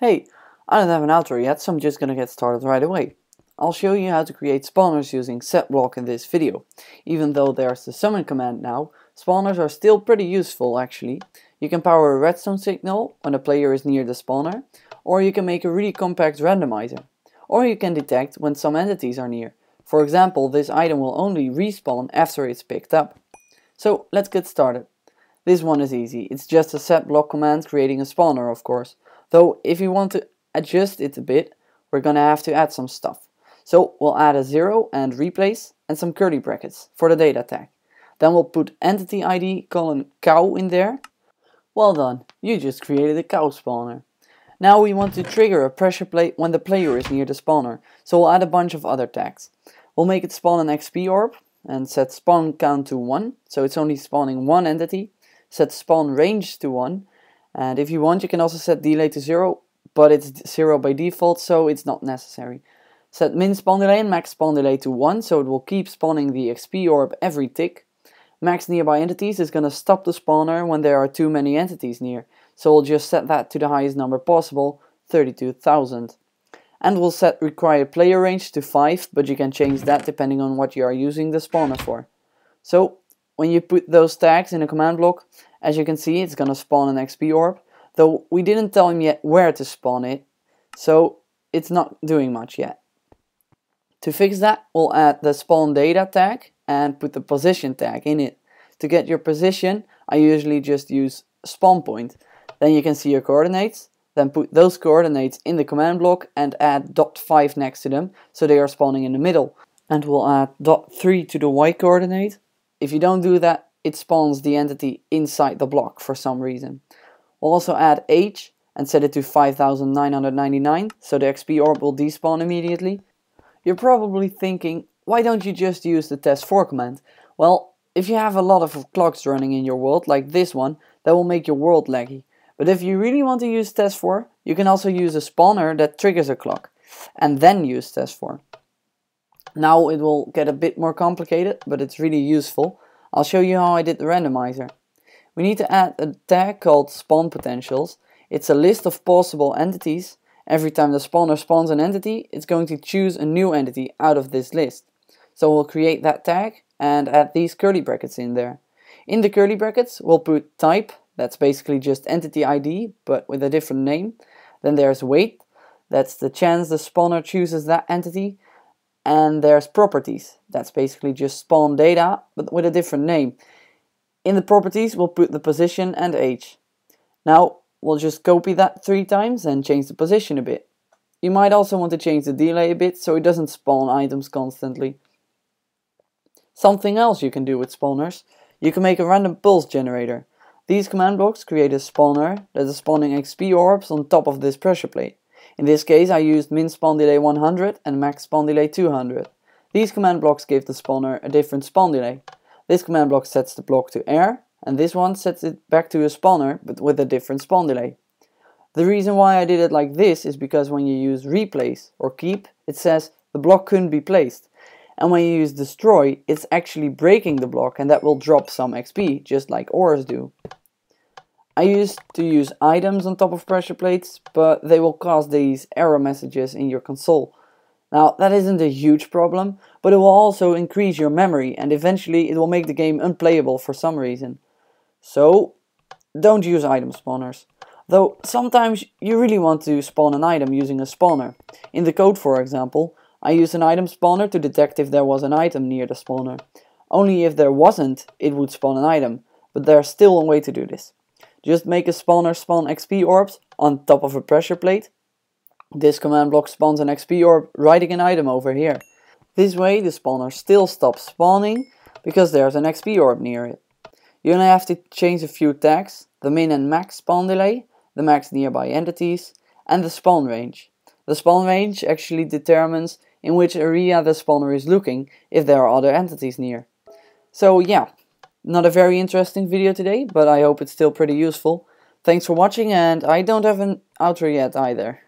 Hey, I don't have an outro yet, so I'm just gonna get started right away. I'll show you how to create spawners using setBlock in this video. Even though there's the summon command now, spawners are still pretty useful actually. You can power a redstone signal when a player is near the spawner, or you can make a really compact randomizer. Or you can detect when some entities are near. For example, this item will only respawn after it's picked up. So let's get started. This one is easy, it's just a setBlock command creating a spawner of course. Though if you want to adjust it a bit, we're gonna have to add some stuff. So we'll add a zero and replace and some curly brackets for the data tag. Then we'll put entity ID colon cow in there. Well done, you just created a cow spawner. Now we want to trigger a pressure plate when the player is near the spawner, so we'll add a bunch of other tags. We'll make it spawn an XP orb and set spawn count to 1, so it's only spawning one entity. Set spawn range to 1, and if you want you can also set delay to 0, but it's 0 by default so it's not necessary. Set min spawn delay and max spawn delay to 1 so it will keep spawning the XP orb every tick. Max nearby entities is going to stop the spawner when there are too many entities near, so we'll just set that to the highest number possible, 32,000. And we'll set required player range to 5, but you can change that depending on what you are using the spawner for. So, when you put those tags in a command block, as you can see it's gonna spawn an XP orb, though we didn't tell him yet where to spawn it, so it's not doing much yet. To fix that, we'll add the spawn data tag and put the position tag in it. To get your position, I usually just use spawn point. Then you can see your coordinates, then put those coordinates in the command block and add dot 5 next to them, so they are spawning in the middle. And we'll add dot 3 to the y coordinate, if you don't do that, it spawns the entity inside the block for some reason. We'll also add age and set it to 5999 so the XP orb will despawn immediately. You're probably thinking, why don't you just use the testfor command? Well, if you have a lot of clocks running in your world, like this one, that will make your world laggy. But if you really want to use testfor, you can also use a spawner that triggers a clock, and then use testfor. Now it will get a bit more complicated, but it's really useful. I'll show you how I did the randomizer. We need to add a tag called spawn potentials. It's a list of possible entities. Every time the spawner spawns an entity, it's going to choose a new entity out of this list. So we'll create that tag and add these curly brackets in there. In the curly brackets, we'll put type, that's basically just entity ID, but with a different name. Then there's weight, that's the chance the spawner chooses that entity and there's properties. That's basically just spawn data, but with a different name. In the properties, we'll put the position and age. Now, we'll just copy that three times and change the position a bit. You might also want to change the delay a bit so it doesn't spawn items constantly. Something else you can do with spawners, you can make a random pulse generator. These command blocks create a spawner that is spawning XP orbs on top of this pressure plate. In this case I used min spawn delay 100 and max spawn delay 200. These command blocks give the spawner a different spawn delay. This command block sets the block to air and this one sets it back to a spawner but with a different spawn delay. The reason why I did it like this is because when you use replace or keep it says the block couldn't be placed and when you use destroy it's actually breaking the block and that will drop some XP just like ores do. I used to use items on top of pressure plates, but they will cause these error messages in your console. Now, that isn't a huge problem, but it will also increase your memory and eventually it will make the game unplayable for some reason. So, don't use item spawners. Though, sometimes you really want to spawn an item using a spawner. In the code, for example, I used an item spawner to detect if there was an item near the spawner. Only if there wasn't, it would spawn an item, but there's still a way to do this. Just make a spawner spawn XP orbs on top of a pressure plate. This command block spawns an XP orb riding an item over here. This way the spawner still stops spawning because there's an XP orb near it. You only have to change a few tags, the min and max spawn delay, the max nearby entities, and the spawn range. The spawn range actually determines in which area the spawner is looking if there are other entities near. So yeah, not a very interesting video today, but I hope it's still pretty useful. Thanks for watching and I don't have an outro yet either.